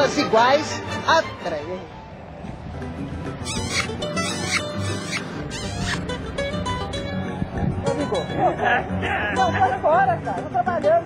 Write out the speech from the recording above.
bolas iguais atraem. Amigo, não, vai embora, cara. Tô trabalhando, tá?